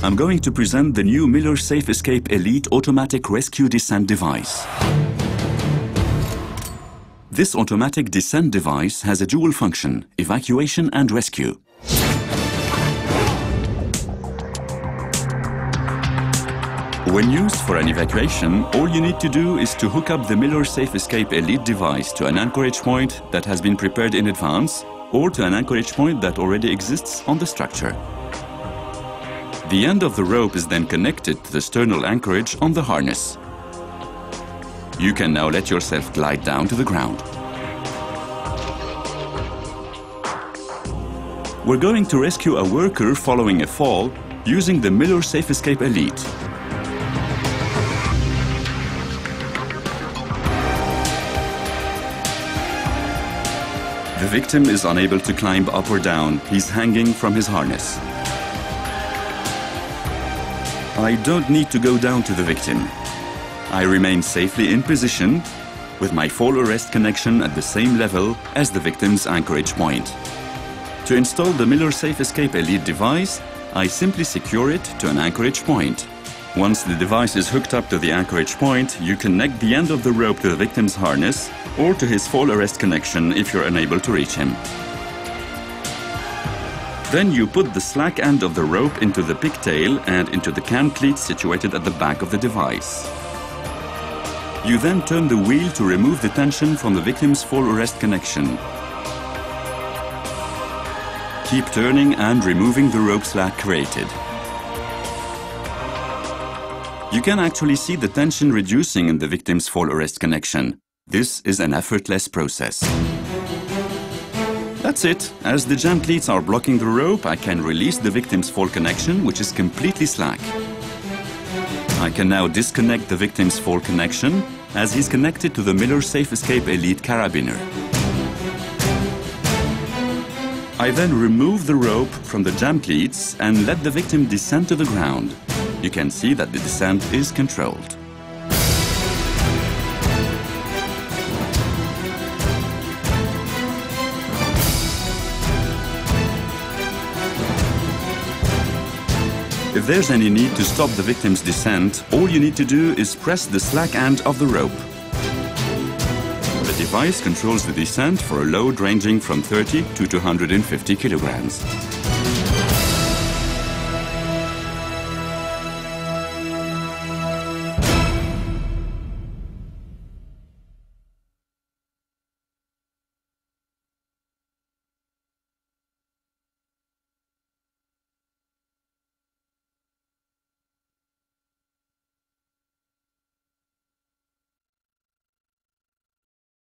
I'm going to present the new Miller Safe Escape Elite Automatic Rescue Descent Device. This automatic descent device has a dual function, evacuation and rescue. When used for an evacuation, all you need to do is to hook up the Miller Safe Escape Elite device to an anchorage point that has been prepared in advance or to an anchorage point that already exists on the structure. The end of the rope is then connected to the sternal anchorage on the harness. You can now let yourself glide down to the ground. We're going to rescue a worker following a fall using the Miller Safe Escape Elite. The victim is unable to climb up or down. He's hanging from his harness. I don't need to go down to the victim. I remain safely in position with my fall arrest connection at the same level as the victim's anchorage point. To install the Miller Safe Escape Elite device, I simply secure it to an anchorage point. Once the device is hooked up to the anchorage point, you connect the end of the rope to the victim's harness or to his fall arrest connection if you're unable to reach him. Then you put the slack end of the rope into the pigtail and into the cam cleats situated at the back of the device. You then turn the wheel to remove the tension from the victim's fall arrest connection. Keep turning and removing the rope slack created. You can actually see the tension reducing in the victim's fall arrest connection. This is an effortless process. That's it. As the jam cleats are blocking the rope, I can release the victim's fall connection, which is completely slack. I can now disconnect the victim's fall connection as he's connected to the Miller Safe Escape Elite carabiner. I then remove the rope from the jam cleats and let the victim descend to the ground. You can see that the descent is controlled. If there's any need to stop the victim's descent, all you need to do is press the slack end of the rope. The device controls the descent for a load ranging from 30 to 250 kilograms.